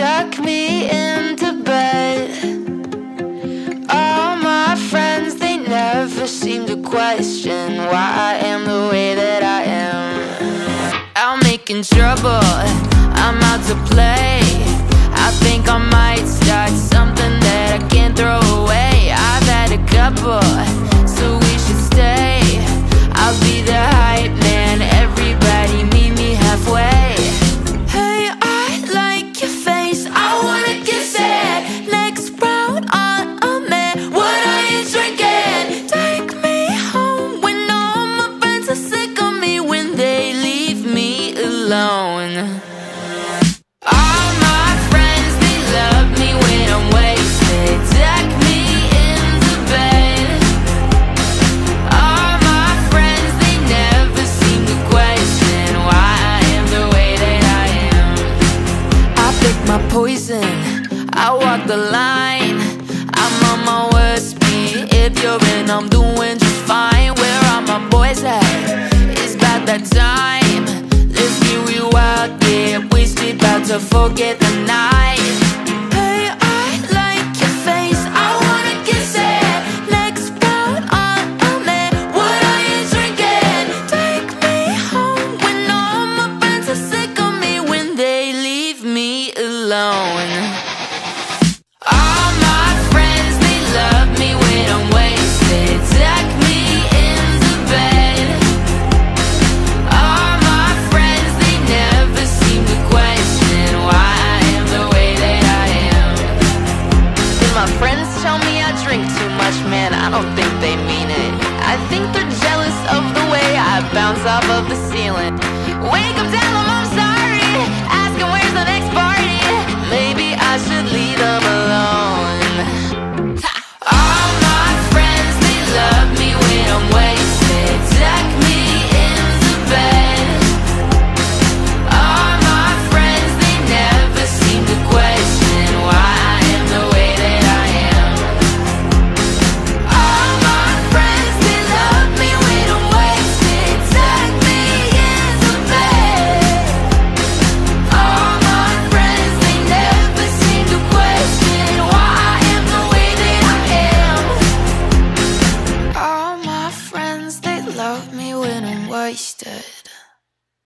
tuck me into bed. All my friends, they never seem to question why I am the way that I am. I'm making trouble, I'm out to play. I think I might start poison, I walk the line. I'm on my worst beat. If you're in, I'm doing just fine. Where are my boys at? It's about that time. To forget the night. Hey, I like your face. I wanna. Next round on. What are you drinking? Take me home when all my friends are sick of me when they leave me alone. Man, I don't think they mean it. I think they're jealous of the way I bounce off of the ceiling. Wake up down oyster.